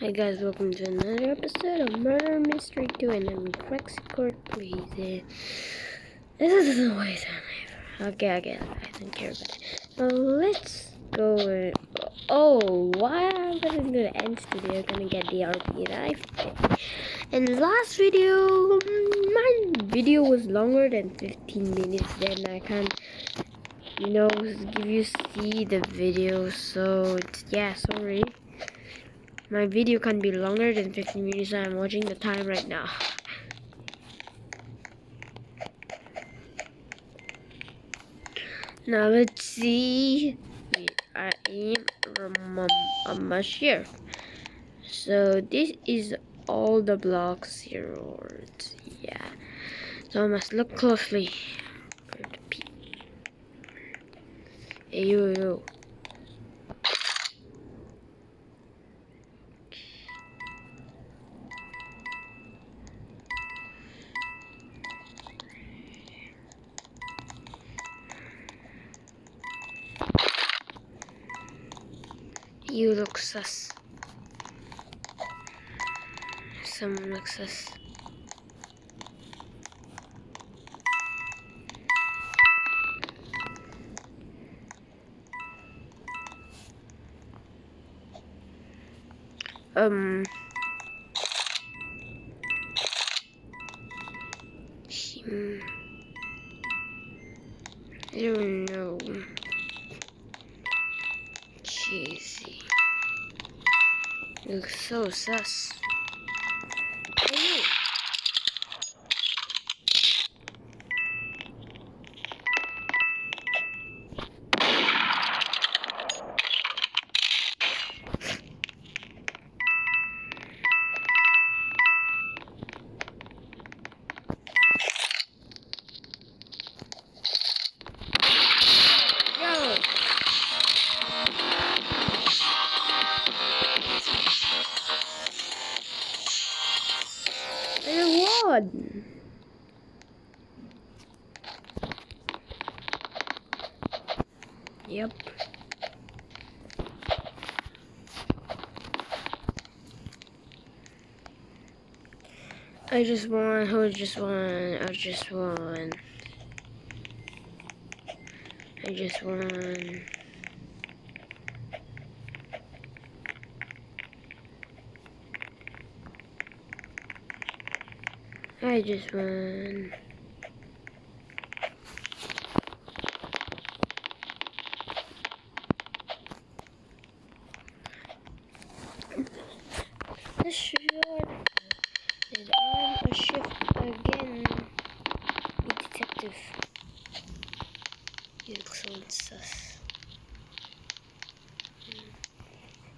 Hi guys, welcome to another episode of Murder Mystery 2 and I'm Rexicord, please. This is the way I. Okay, okay, I don't care about it. Now let's go. Oh, why I'm gonna do the end studio, I'm gonna get the RP knife. And last video, my video was longer than 15 minutes, then I can't you know give you see the video so yeah sorry my video can be longer than 15 minutes. I'm watching the time right now. Now let's see. I am a much here. So this is all the blocks here. Yeah. So I must look closely. Hey, yo, yo. Someone looks sus. Um. Hmm. I don't know. Cheesy. Looks so sus. Yep. I just want, who just want, I just want, I just want. I just won. This short is on a shift again. Be detective. You look so sus.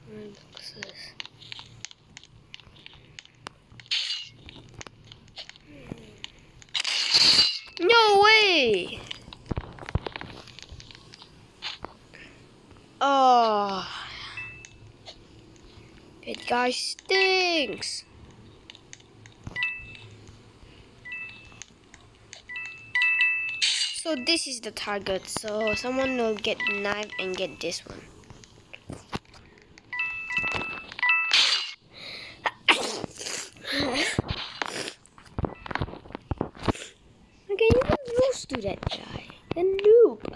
Mm. Look sus. Oh. That guy stinks. So this is the target. So someone will get knife and get this one. to that guy. The noob.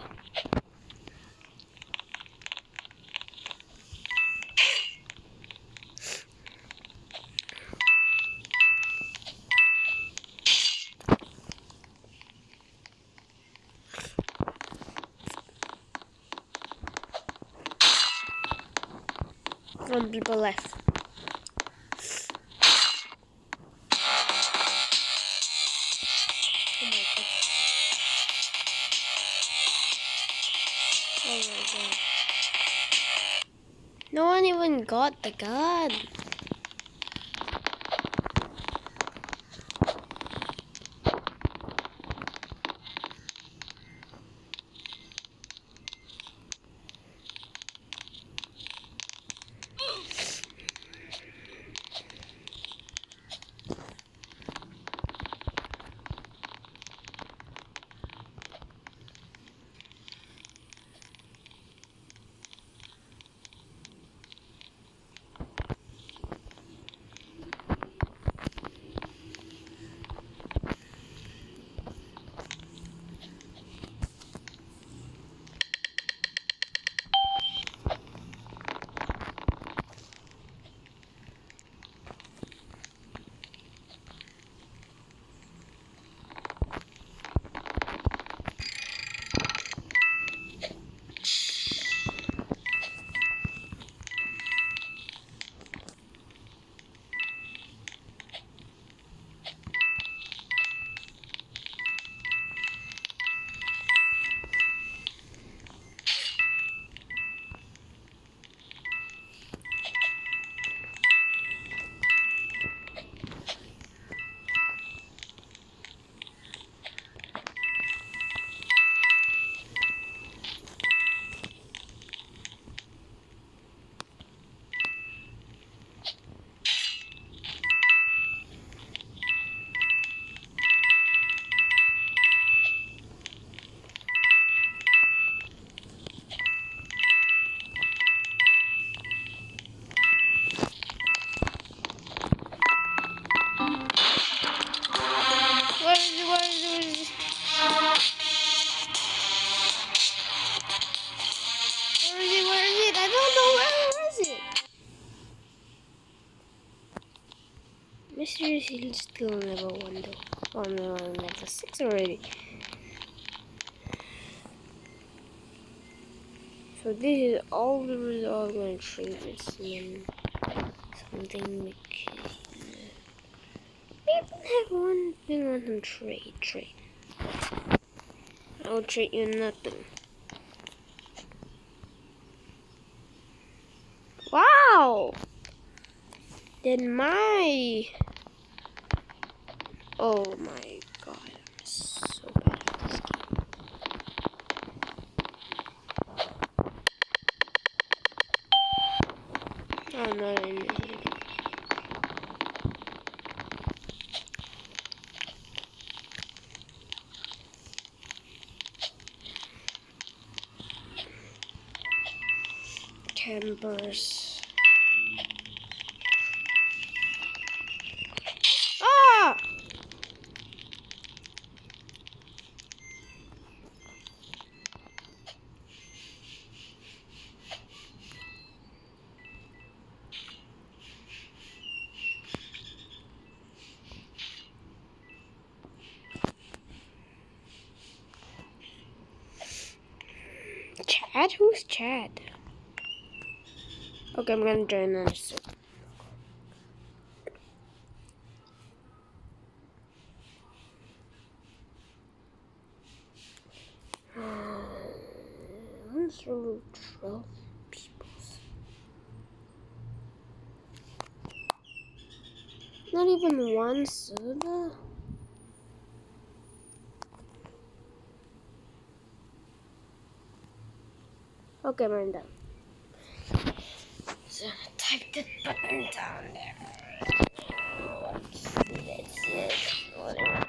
Some people left. Oh oh no one even got the gun. Still level 1 though. Oh no, I'm level 6 already. So this is all the result I'm going to trade with CM. Something McKay. Maybe have one thing on him trade, trade. I'll trade you nothing. Wow! Then my... Oh my god, I'm so bad at this game. I'm not in it. Timbers. Chad? Who's Chad? Okay, I'm gonna join this. Let's twelve people. Not even one soda. Okay, I'm done. So type the button down there. That's it. Whatever.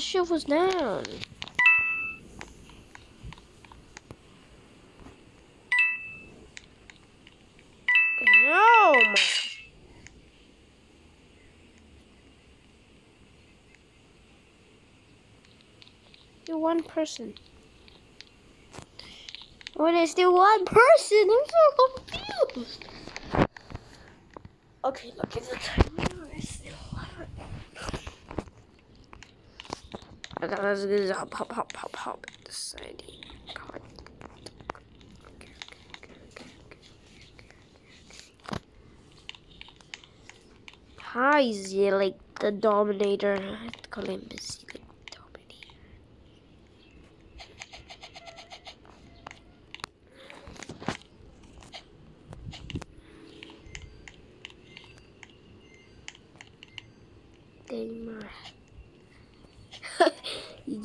The ship was down. No. You're one person. When it's still one person, I'm so confused. Okay, look at the still 11. Okay, let's get this hop, hop, hop, hop, hop. Deciding. God. Hi, Zelik, the Dominator. I call Dominator.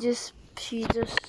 Just she just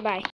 Bye.